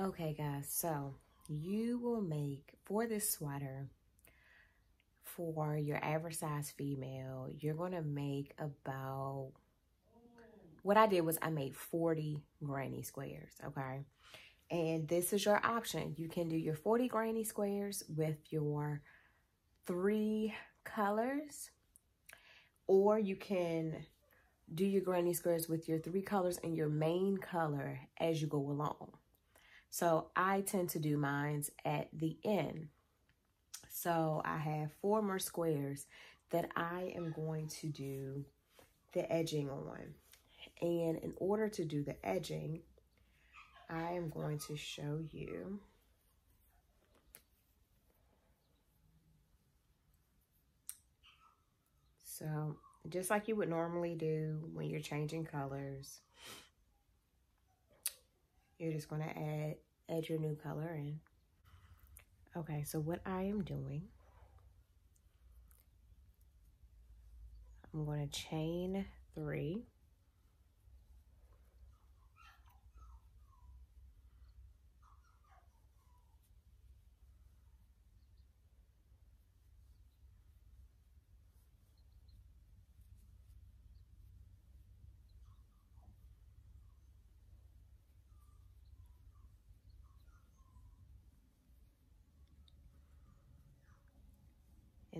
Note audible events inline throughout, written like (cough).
Okay, guys, so you will make for this sweater for your average size female, you're going to make about what I did was I made 40 granny squares, okay? And this is your option. You can do your 40 granny squares with your three colors, or you can do your granny squares with your three colors and your main color as you go along. So I tend to do mines at the end. So I have four more squares that I am going to do the edging on. And in order to do the edging, I am going to show you So just like you would normally do when you're changing colors, you're just going to add, add your new color in. Okay, so what I am doing, I'm going to chain three.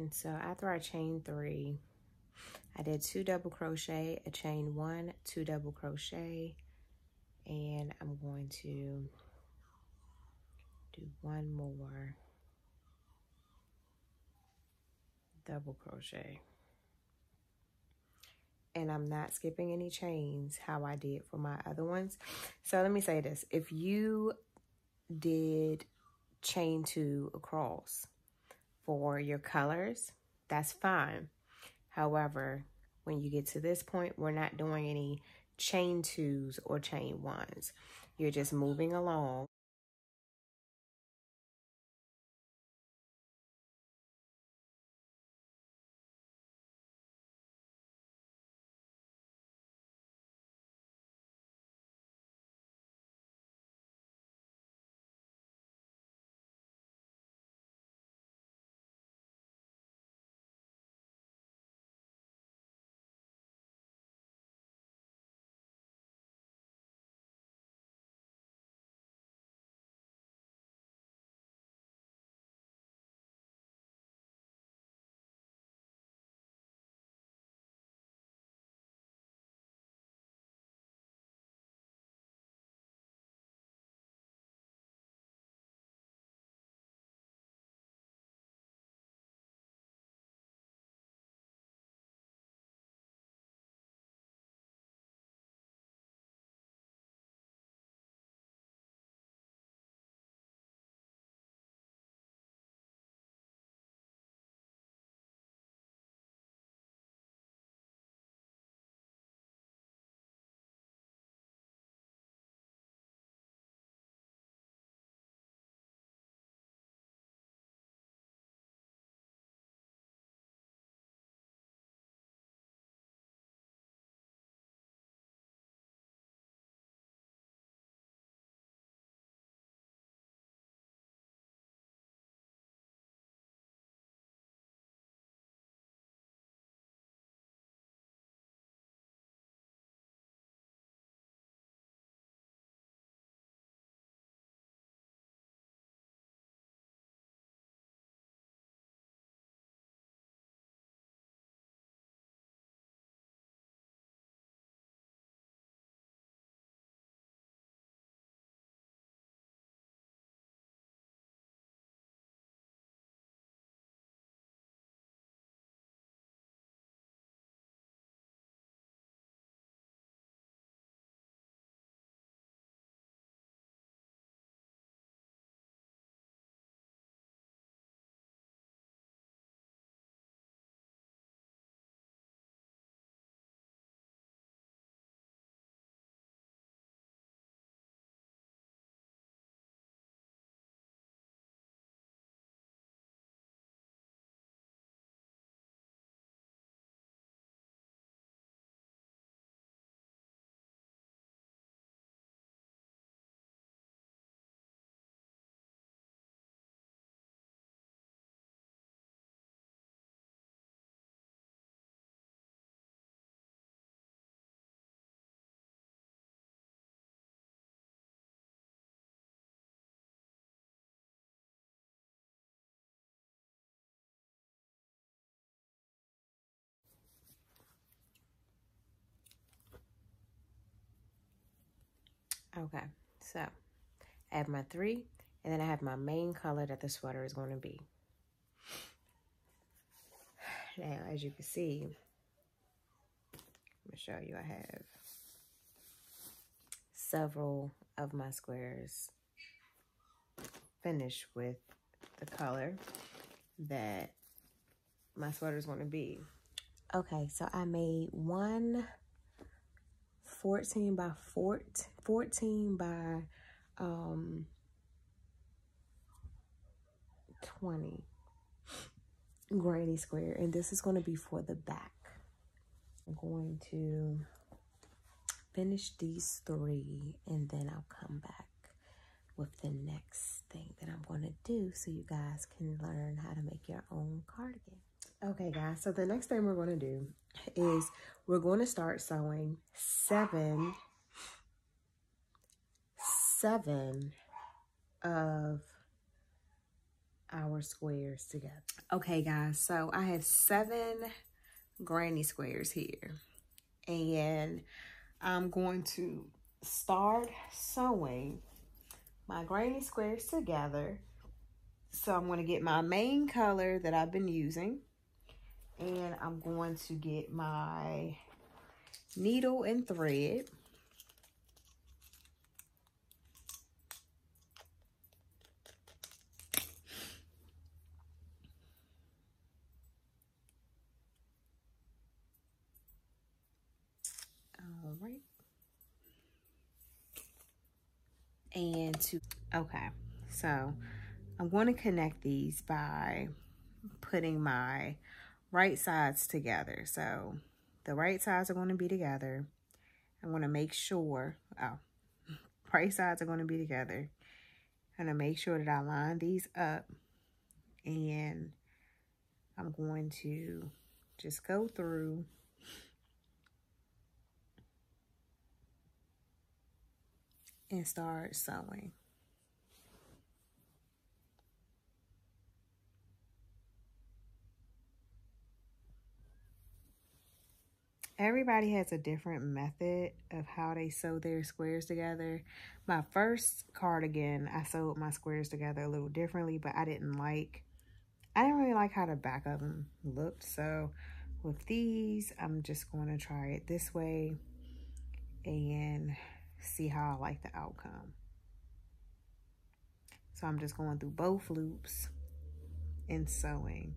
And so after I chain three, I did two double crochet, a chain one, two double crochet, and I'm going to do one more double crochet. And I'm not skipping any chains how I did for my other ones. So let me say this. If you did chain two across, for your colors, that's fine. However, when you get to this point, we're not doing any chain twos or chain ones. You're just moving along. Okay, so I have my three, and then I have my main color that the sweater is going to be. Now, as you can see, I'm going to show you I have several of my squares finished with the color that my sweater is going to be. Okay, so I made one 14 by 14, 14 by um, 20 granny square. And this is going to be for the back. I'm going to finish these three and then I'll come back with the next thing that I'm going to do so you guys can learn how to make your own cardigan. Okay guys, so the next thing we're going to do is we're going to start sewing seven, seven of our squares together. Okay guys, so I have seven granny squares here and I'm going to start sewing my granny squares together. So I'm going to get my main color that I've been using and I'm going to get my needle and thread. All right. And to, okay, so I'm going to connect these by putting my right sides together. So the right sides are going to be together. I'm going to make sure, oh, (laughs) right sides are going to be together. I'm going to make sure that I line these up and I'm going to just go through and start sewing. Everybody has a different method of how they sew their squares together. My first cardigan, I sewed my squares together a little differently, but I didn't like, I didn't really like how the back of them looked. So with these, I'm just going to try it this way and see how I like the outcome. So I'm just going through both loops and sewing.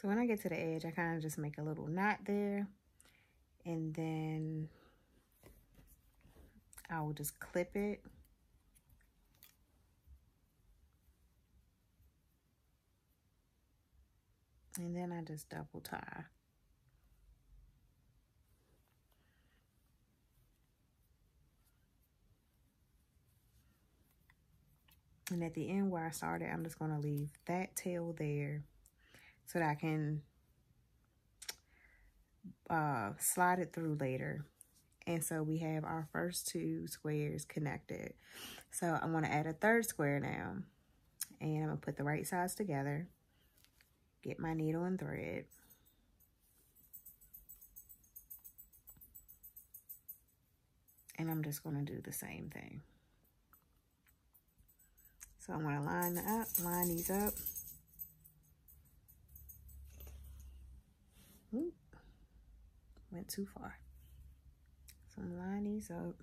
So when I get to the edge, I kind of just make a little knot there. And then I will just clip it. And then I just double tie. And at the end where I started, I'm just going to leave that tail there so that I can uh, slide it through later. And so we have our first two squares connected. So I'm going to add a third square now. And I'm going to put the right sides together. Get my needle and thread. And I'm just going to do the same thing. So I'm going to line up, line these up. Ooh, went too far. So I'm line these up.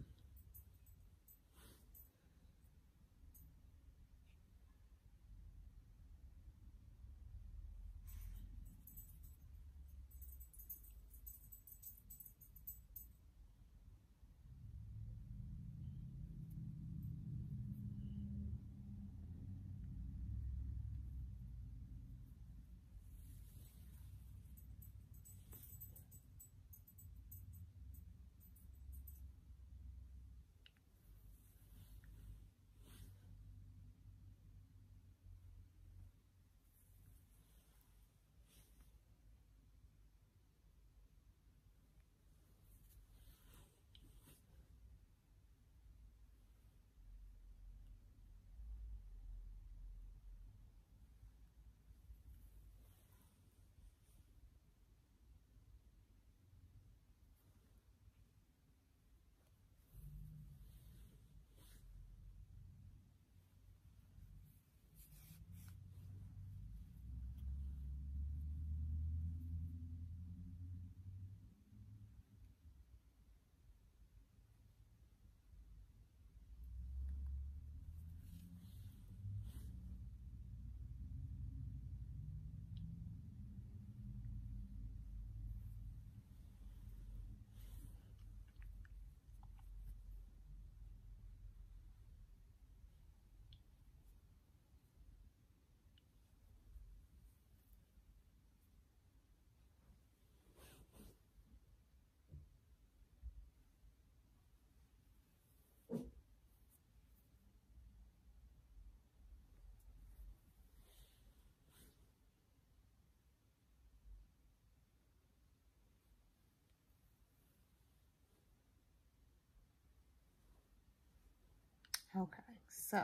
Okay, so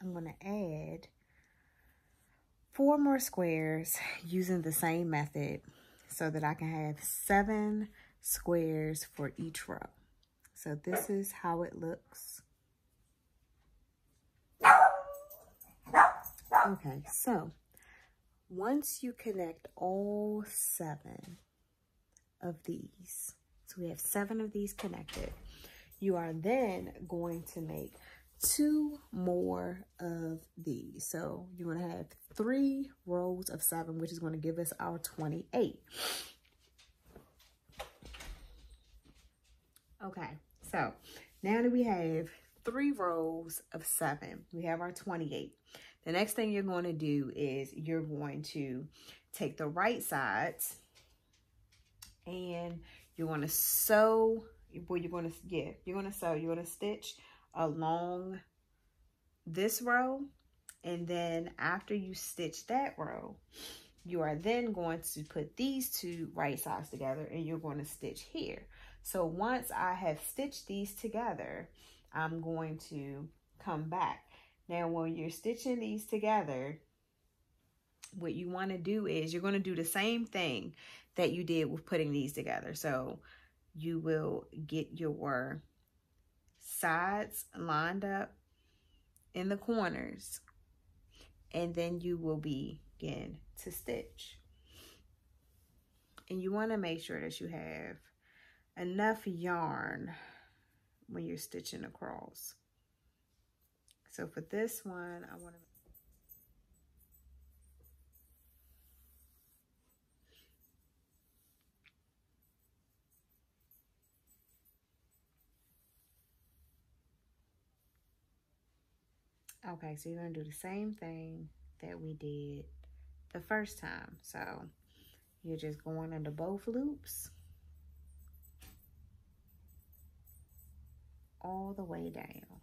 I'm going to add four more squares using the same method so that I can have seven squares for each row. So this is how it looks. Okay, so once you connect all seven of these, so we have seven of these connected, you are then going to make two more of these. So you're going to have three rows of seven, which is going to give us our 28. Okay, so now that we have three rows of seven, we have our 28. The next thing you're going to do is you're going to take the right sides and you're going to sew, well, you're going to, yeah, you're going to sew, you're going to stitch along this row and then after you stitch that row you are then going to put these two right sides together and you're going to stitch here. So once I have stitched these together I'm going to come back. Now when you're stitching these together what you want to do is you're going to do the same thing that you did with putting these together. So you will get your sides lined up in the corners and then you will begin to stitch. And you want to make sure that you have enough yarn when you're stitching across. So for this one, I want to Okay, so you're going to do the same thing that we did the first time. So you're just going under both loops all the way down.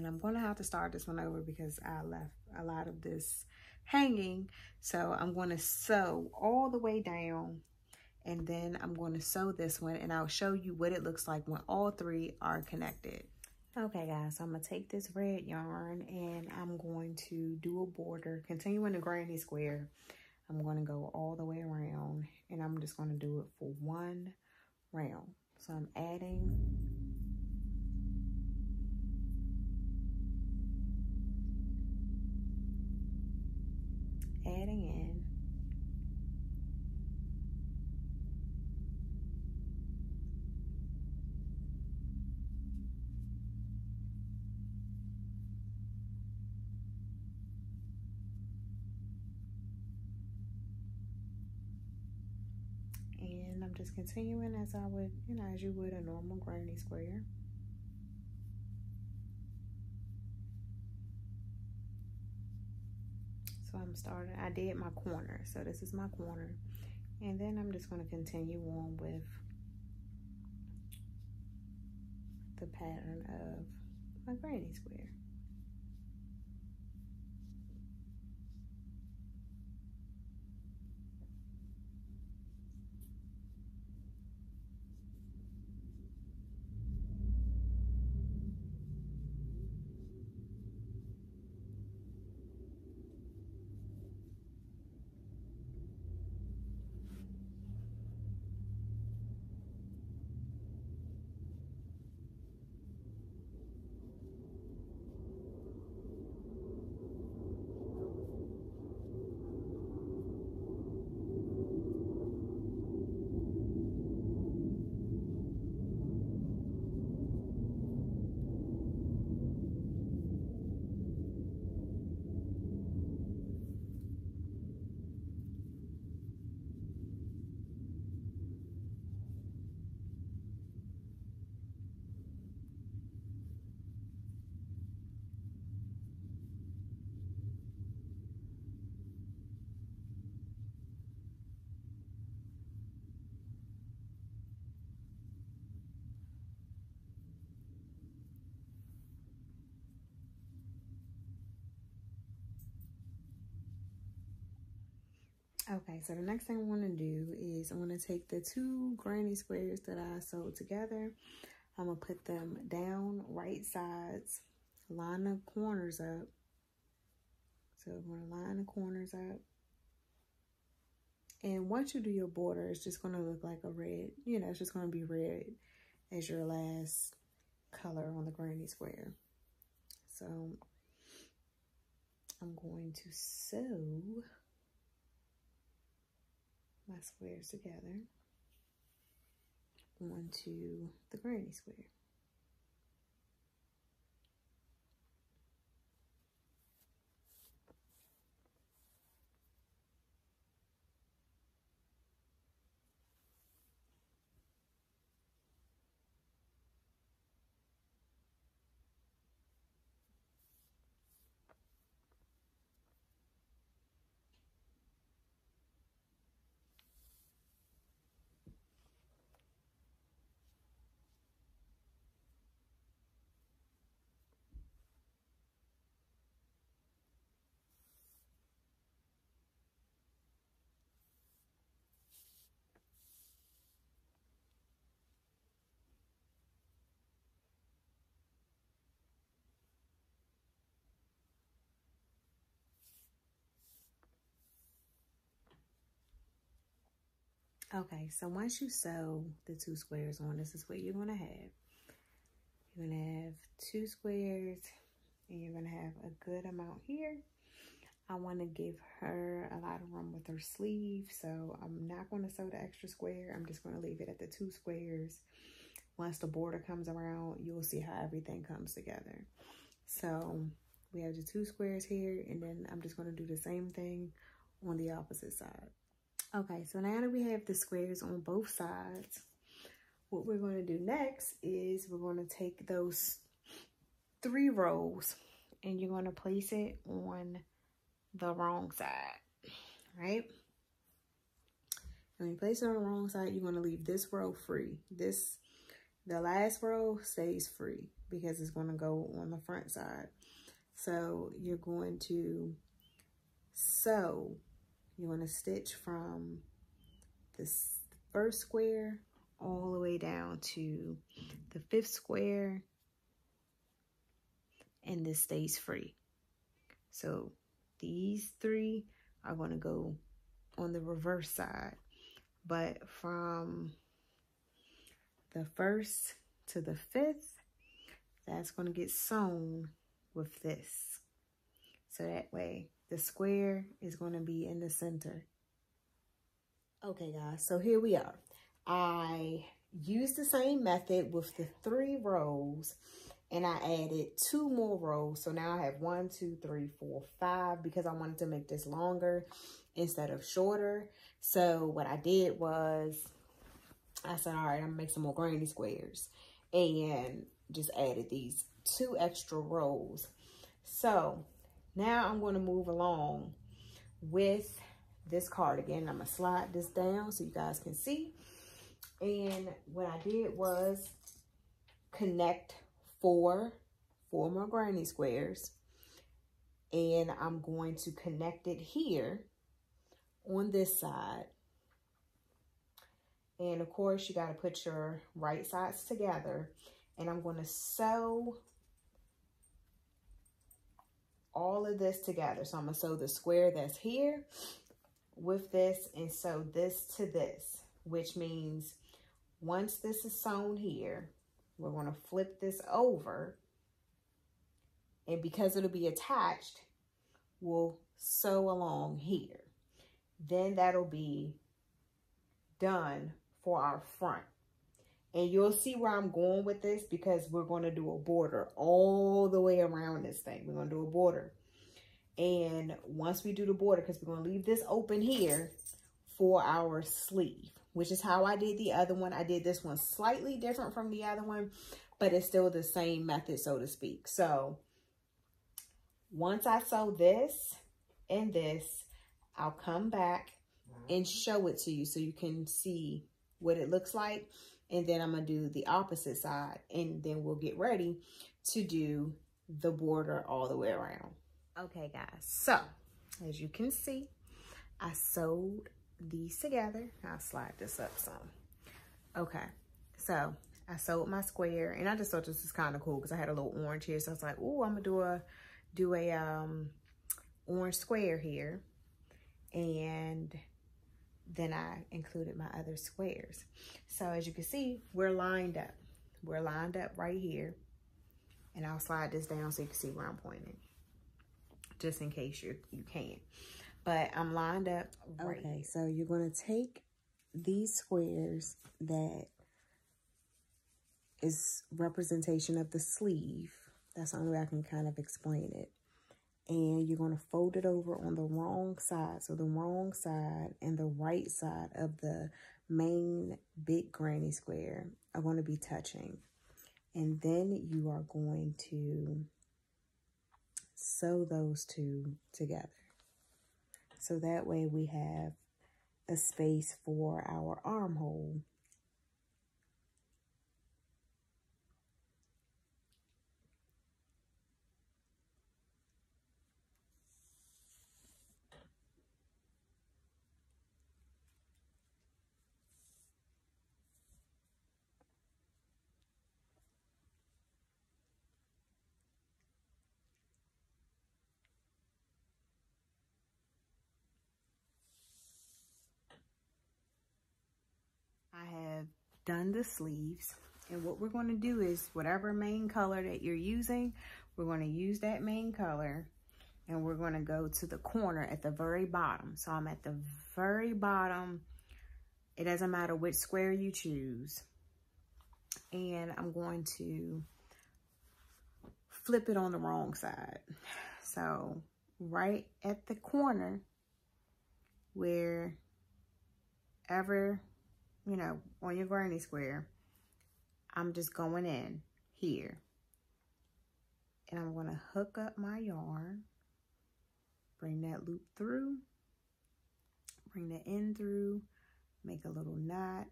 And I'm going to have to start this one over because I left a lot of this hanging. So I'm going to sew all the way down and then I'm going to sew this one and I'll show you what it looks like when all three are connected. Okay guys, so I'm going to take this red yarn and I'm going to do a border, continuing the granny square. I'm going to go all the way around and I'm just going to do it for one round. So I'm adding adding in and I'm just continuing as I would, you know, as you would a normal granny square. I'm starting, I did my corner. So this is my corner. And then I'm just going to continue on with the pattern of my granny square. Okay, so the next thing I want to do is I want to take the two granny squares that I sewed together. I'm going to put them down right sides, line the corners up. So I'm going to line the corners up. And once you do your border, it's just going to look like a red, you know, it's just going to be red as your last color on the granny square. So I'm going to sew my squares together onto the granny square. Okay, so once you sew the two squares on, this is what you're going to have. You're going to have two squares and you're going to have a good amount here. I want to give her a lot of room with her sleeve, so I'm not going to sew the extra square. I'm just going to leave it at the two squares. Once the border comes around, you'll see how everything comes together. So we have the two squares here, and then I'm just going to do the same thing on the opposite side. Okay, so now that we have the squares on both sides, what we're going to do next is we're going to take those three rows and you're going to place it on the wrong side, right? When you place it on the wrong side, you're going to leave this row free. This, the last row stays free because it's going to go on the front side. So you're going to sew you want to stitch from this first square all the way down to the fifth square and this stays free. So these three are going to go on the reverse side. But from the first to the fifth, that's going to get sewn with this. So that way the square is going to be in the center. Okay, guys, so here we are. I used the same method with the three rows and I added two more rows. So now I have one, two, three, four, five because I wanted to make this longer instead of shorter. So what I did was I said, all right, I'm gonna make some more granny squares and just added these two extra rows. So now I'm going to move along with this cardigan. I'm going to slide this down so you guys can see. And what I did was connect four, four more granny squares. And I'm going to connect it here on this side. And of course, you got to put your right sides together. And I'm going to sew all of this together. So I'm going to sew the square that's here with this and sew this to this, which means once this is sewn here, we're going to flip this over. And because it'll be attached, we'll sew along here. Then that'll be done for our front. And you'll see where I'm going with this because we're going to do a border all the way around this thing. We're going to do a border. And once we do the border, because we're going to leave this open here for our sleeve, which is how I did the other one. I did this one slightly different from the other one, but it's still the same method, so to speak. So once I sew this and this, I'll come back and show it to you so you can see what it looks like and then I'm going to do the opposite side and then we'll get ready to do the border all the way around. Okay guys, so as you can see, I sewed these together. I'll slide this up some. Okay, so I sewed my square and I just thought this was kind of cool because I had a little orange here. So I was like, oh, I'm gonna do a do a um orange square here. And then I included my other squares. So as you can see, we're lined up. We're lined up right here. And I'll slide this down so you can see where I'm pointing. Just in case you, you can't. But I'm lined up right Okay, so you're going to take these squares that is representation of the sleeve. That's the only way I can kind of explain it. And you're going to fold it over on the wrong side. So the wrong side and the right side of the main big granny square are going to be touching. And then you are going to sew those two together. So that way we have a space for our armhole. Done the sleeves. And what we're going to do is whatever main color that you're using, we're going to use that main color and we're going to go to the corner at the very bottom. So I'm at the very bottom. It doesn't matter which square you choose. And I'm going to flip it on the wrong side. So right at the corner where ever you know, on your granny square, I'm just going in here. And I'm going to hook up my yarn, bring that loop through, bring the end through, make a little knot,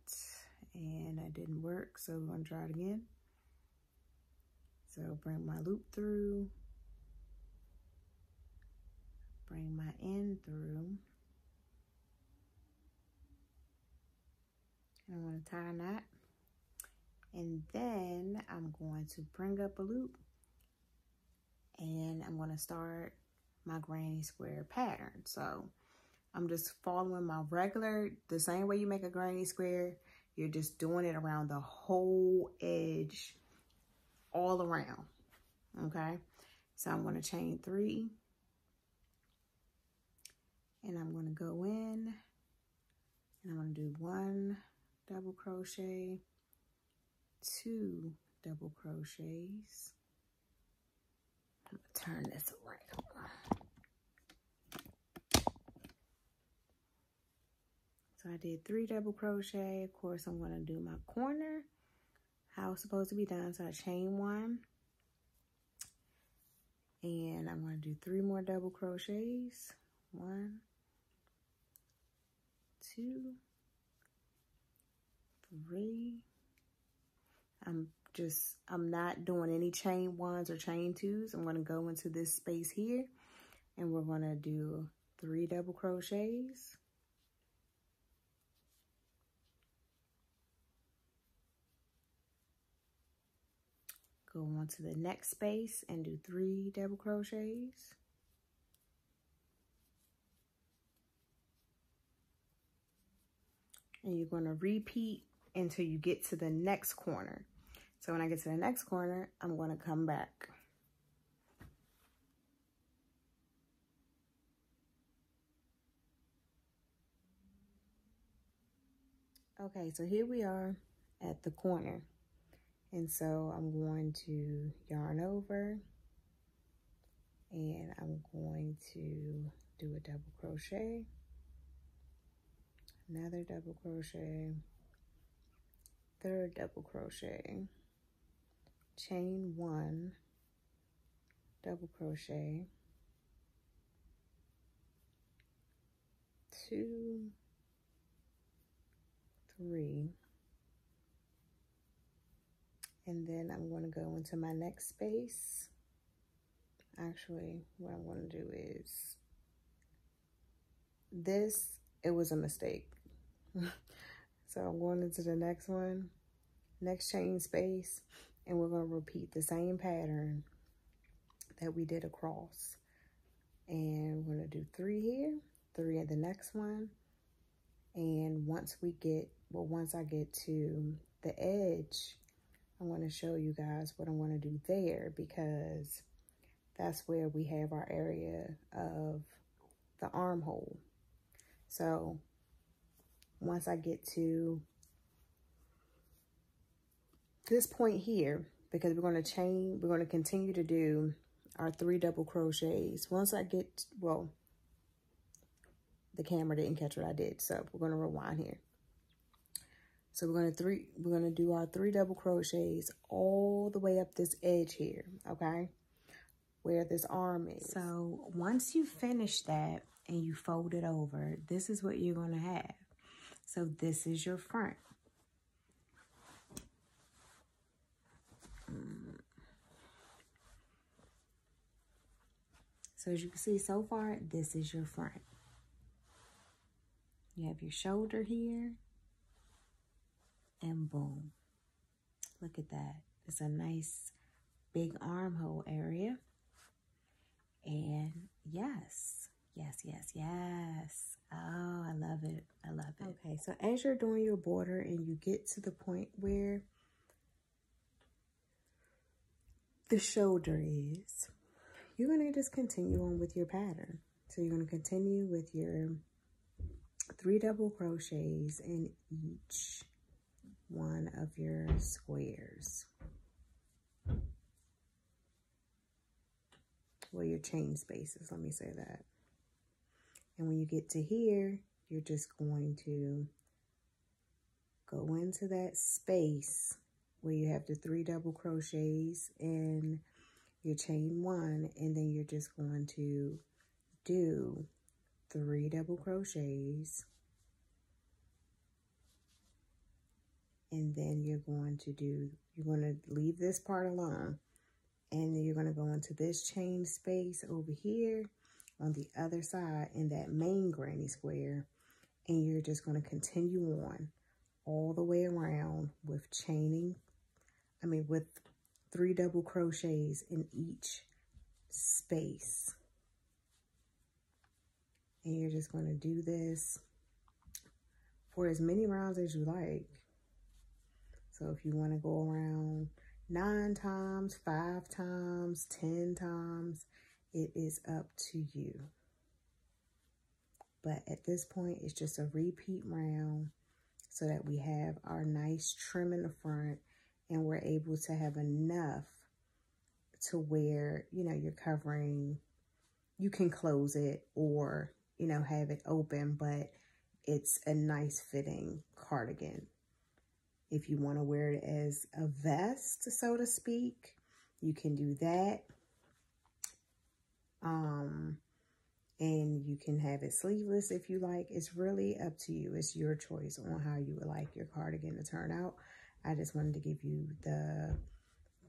and that didn't work, so we're going to try it again. So bring my loop through, bring my end through, I'm going to tie a knot. And then I'm going to bring up a loop and I'm going to start my granny square pattern. So I'm just following my regular, the same way you make a granny square, you're just doing it around the whole edge all around, okay? So I'm to chain three and I'm going to go in and I'm to do one, double crochet, two double crochets. I'm gonna turn this around. So I did three double crochet. Of course, I'm gonna do my corner, how it's supposed to be done. So I chain one, and I'm gonna do three more double crochets. One, two, three. I'm just, I'm not doing any chain ones or chain twos. I'm going to go into this space here and we're going to do three double crochets. Go on to the next space and do three double crochets. And you're going to repeat until you get to the next corner. So when I get to the next corner, I'm going to come back. Okay, so here we are at the corner. And so I'm going to yarn over and I'm going to do a double crochet, another double crochet, third double crochet, chain one, double crochet, two, three, and then I'm going to go into my next space. Actually, what I'm going to do is this, it was a mistake. (laughs) so I'm going into the next one, next chain space, and we're going to repeat the same pattern that we did across. And we're going to do three here, three at the next one. And once we get, well, once I get to the edge, I want to show you guys what I want to do there because that's where we have our area of the armhole. So once I get to this point here, because we're going to chain, we're going to continue to do our three double crochets. Once I get, well, the camera didn't catch what I did, so we're going to rewind here. So we're going to three, we're going to do our three double crochets all the way up this edge here, okay? Where this arm is. So once you finish that and you fold it over, this is what you're going to have. So this is your front. So as you can see so far, this is your front. You have your shoulder here and boom. Look at that. It's a nice big armhole area. And yes, yes, yes, yes. Oh, I love it. I love it. Okay, so as you're doing your border and you get to the point where the shoulder is, you're going to just continue on with your pattern. So you're going to continue with your three double crochets in each one of your squares. Well, your chain spaces, let me say that. And when you get to here, you're just going to go into that space where you have the three double crochets and your chain one, and then you're just going to do three double crochets and then you're going to do, you're going to leave this part alone. And then you're going to go into this chain space over here on the other side in that main granny square. And you're just going to continue on all the way around with chaining, I mean, with three double crochets in each space. And you're just going to do this for as many rounds as you like. So if you want to go around nine times, five times, 10 times, it is up to you. But at this point, it's just a repeat round so that we have our nice trim in the front and we're able to have enough to where, you know, you're covering, you can close it or, you know, have it open, but it's a nice fitting cardigan. If you want to wear it as a vest, so to speak, you can do that. Um, and you can have it sleeveless if you like. It's really up to you. It's your choice on how you would like your cardigan to turn out. I just wanted to give you the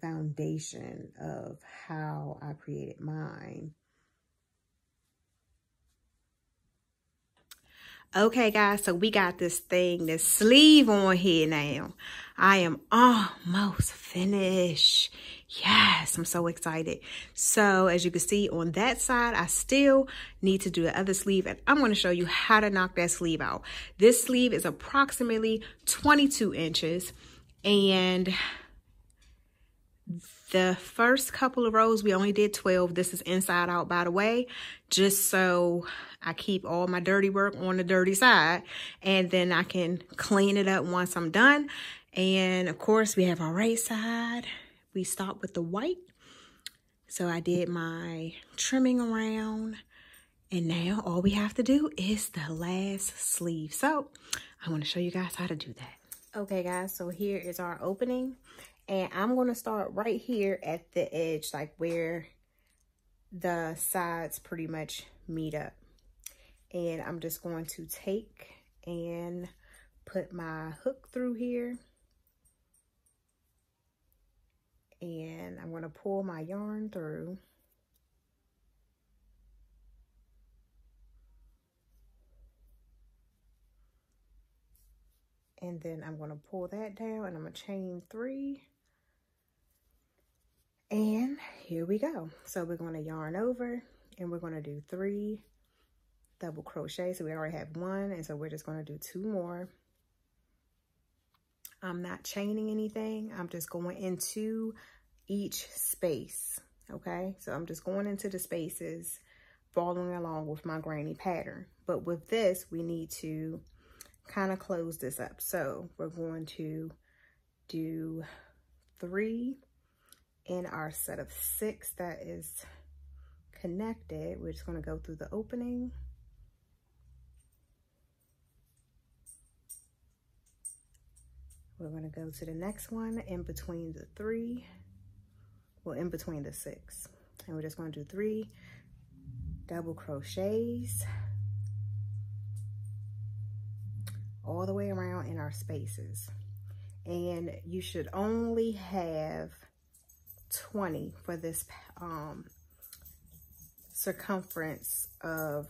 foundation of how I created mine. Okay, guys, so we got this thing, this sleeve on here now. I am almost finished. Yes, I'm so excited. So as you can see on that side, I still need to do the other sleeve and I'm going to show you how to knock that sleeve out. This sleeve is approximately 22 inches and the first couple of rows, we only did 12. This is inside out, by the way, just so I keep all my dirty work on the dirty side. And then I can clean it up once I'm done. And of course, we have our right side. We start with the white. So I did my trimming around. And now all we have to do is the last sleeve. So I want to show you guys how to do that. Okay, guys, so here is our opening. And I'm going to start right here at the edge, like where the sides pretty much meet up. And I'm just going to take and put my hook through here. And I'm going to pull my yarn through. And then I'm going to pull that down and I'm going to chain three. And here we go. So we're going to yarn over and we're going to do three double crochet. So we already have one. And so we're just going to do two more. I'm not chaining anything. I'm just going into each space. Okay. So I'm just going into the spaces following along with my granny pattern. But with this, we need to kind of close this up. So we're going to do three in our set of six that is connected. We're just going to go through the opening. We're going to go to the next one in between the three, well, in between the six. And we're just going to do three double crochets all the way around in our spaces. And you should only have 20 for this um, circumference of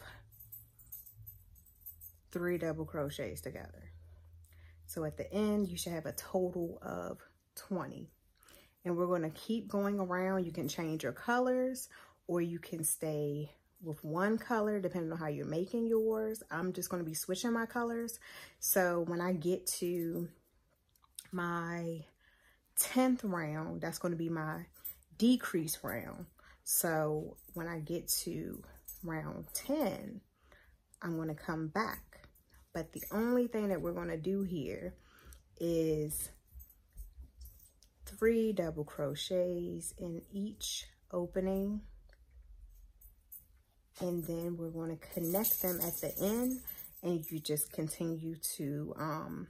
three double crochets together. So at the end, you should have a total of 20. And we're going to keep going around. You can change your colors or you can stay with one color depending on how you're making yours. I'm just going to be switching my colors. So when I get to my 10th round, that's going to be my decrease round. So when I get to round 10, I'm going to come back. But the only thing that we're going to do here is three double crochets in each opening and then we're going to connect them at the end and you just continue to um,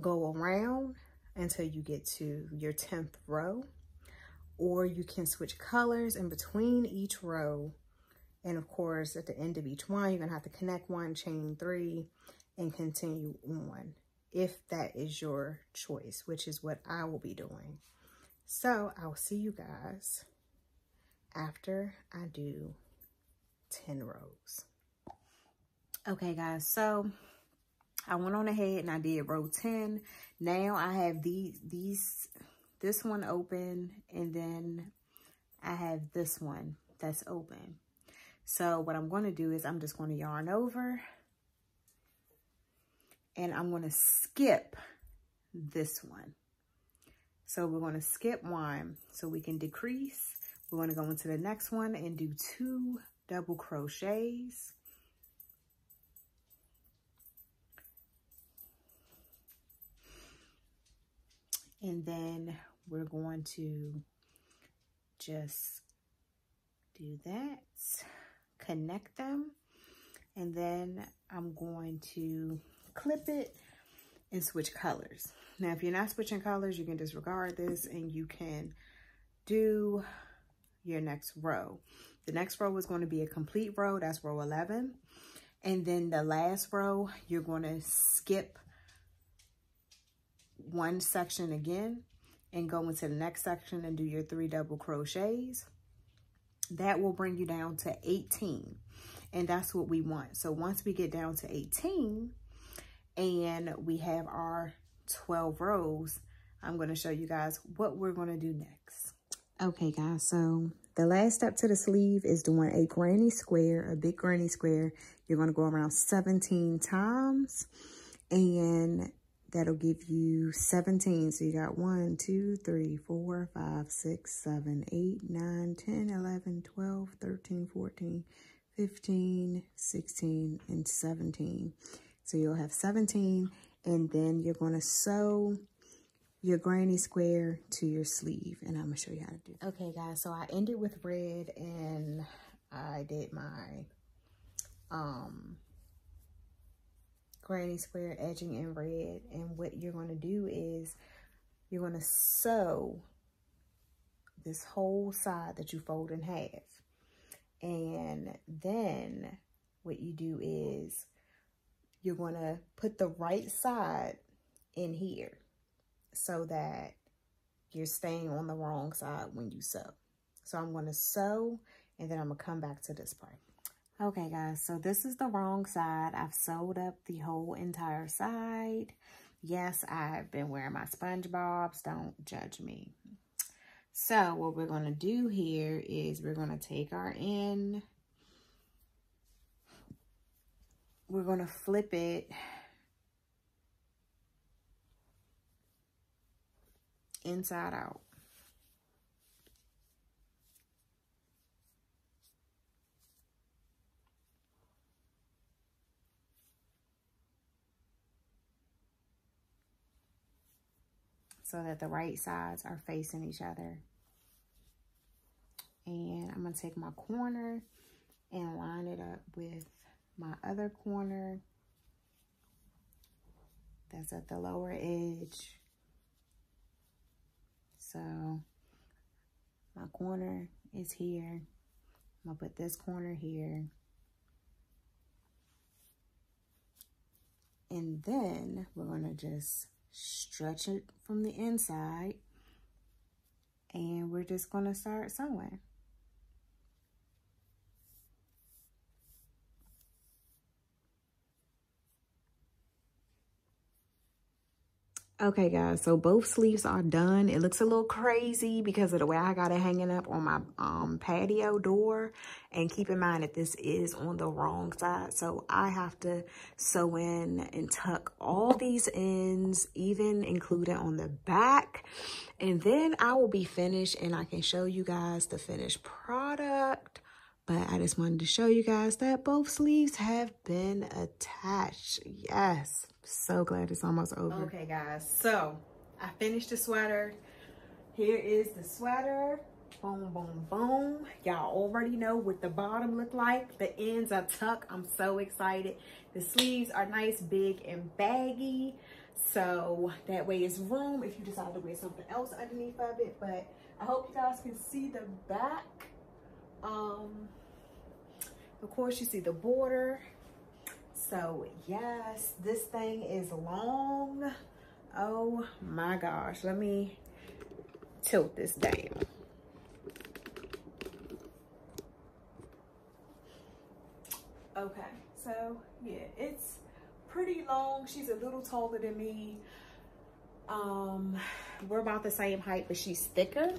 go around until you get to your 10th row or you can switch colors in between each row and of course at the end of each one you're gonna have to connect one chain three and continue on if that is your choice which is what I will be doing so I'll see you guys after I do 10 rows. Okay, guys, so I went on ahead and I did row 10. Now I have these, these, this one open and then I have this one that's open. So what I'm going to do is I'm just going to yarn over and I'm going to skip this one. So we're going to skip one so we can decrease. We're going to go into the next one and do two double crochets. And then we're going to just do that, connect them, and then I'm going to clip it and switch colors. Now, if you're not switching colors, you can disregard this and you can do your next row. The next row is going to be a complete row. That's row 11. And then the last row, you're going to skip one section again and go into the next section and do your three double crochets. That will bring you down to 18. And that's what we want. So once we get down to 18 and we have our 12 rows, I'm going to show you guys what we're going to do next. Okay, guys, so the last step to the sleeve is doing a granny square, a big granny square. You're going to go around 17 times, and that'll give you 17. So you got 1, 2, 3, 4, 5, 6, 7, 8, 9, 10, 11, 12, 13, 14, 15, 16, and 17. So you'll have 17, and then you're going to sew your granny square to your sleeve and I'm gonna show you how to do that. Okay guys, so I ended with red and I did my um granny square edging in red and what you're gonna do is you're gonna sew this whole side that you fold in half and then what you do is you're gonna put the right side in here so that you're staying on the wrong side when you sew. So I'm going to sew and then I'm going to come back to this part. Okay, guys, so this is the wrong side. I've sewed up the whole entire side. Yes, I've been wearing my SpongeBob's. Don't judge me. So what we're going to do here is we're going to take our end. We're going to flip it inside out. So that the right sides are facing each other. And I'm going to take my corner and line it up with my other corner that's at the lower edge. So my corner is here. I'm to put this corner here. And then we're going to just stretch it from the inside and we're just going to start sewing. Okay, guys, so both sleeves are done. It looks a little crazy because of the way I got it hanging up on my um, patio door. And keep in mind that this is on the wrong side. So I have to sew in and tuck all these ends, even including on the back. And then I will be finished and I can show you guys the finished product. But I just wanted to show you guys that both sleeves have been attached. Yes so glad it's almost over. Okay, guys. So I finished the sweater. Here is the sweater. Boom, boom, boom. Y'all already know what the bottom look like. The ends are tucked. I'm so excited. The sleeves are nice, big, and baggy. So that way it's room if you decide to wear something else underneath of it. But I hope you guys can see the back. Um, of course, you see the border. So yes, this thing is long. Oh my gosh. Let me tilt this down. Okay, so yeah, it's pretty long. She's a little taller than me. Um, we're about the same height, but she's thicker.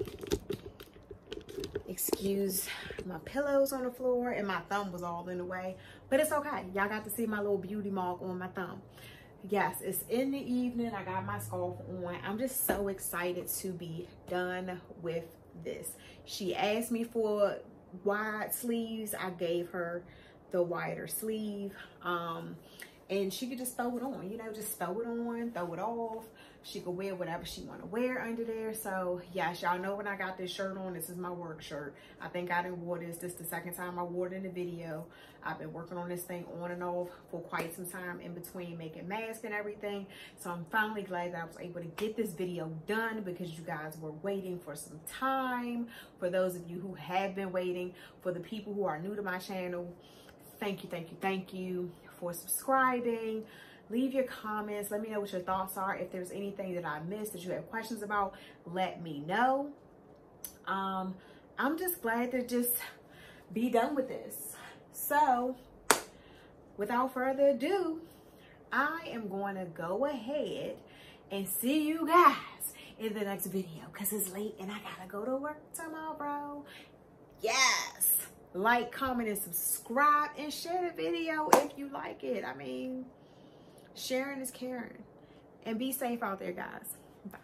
Excuse my pillows on the floor and my thumb was all in the way. But it's okay. Y'all got to see my little beauty mark on my thumb. Yes, it's in the evening. I got my scarf on. I'm just so excited to be done with this. She asked me for wide sleeves. I gave her the wider sleeve. Um, and she could just throw it on, you know, just throw it on, throw it off. She could wear whatever she want to wear under there. So, yes, y'all know when I got this shirt on, this is my work shirt. I think I didn't wore this. This the second time I wore it in the video. I've been working on this thing on and off for quite some time in between making masks and everything. So, I'm finally glad that I was able to get this video done because you guys were waiting for some time. For those of you who have been waiting, for the people who are new to my channel, thank you, thank you, thank you for subscribing leave your comments. Let me know what your thoughts are. If there's anything that I missed that you have questions about, let me know. Um, I'm just glad to just be done with this. So without further ado, I am going to go ahead and see you guys in the next video because it's late and I gotta go to work tomorrow. Bro. Yes. Like, comment, and subscribe and share the video if you like it. I mean, Sharing is caring. And be safe out there, guys. Bye.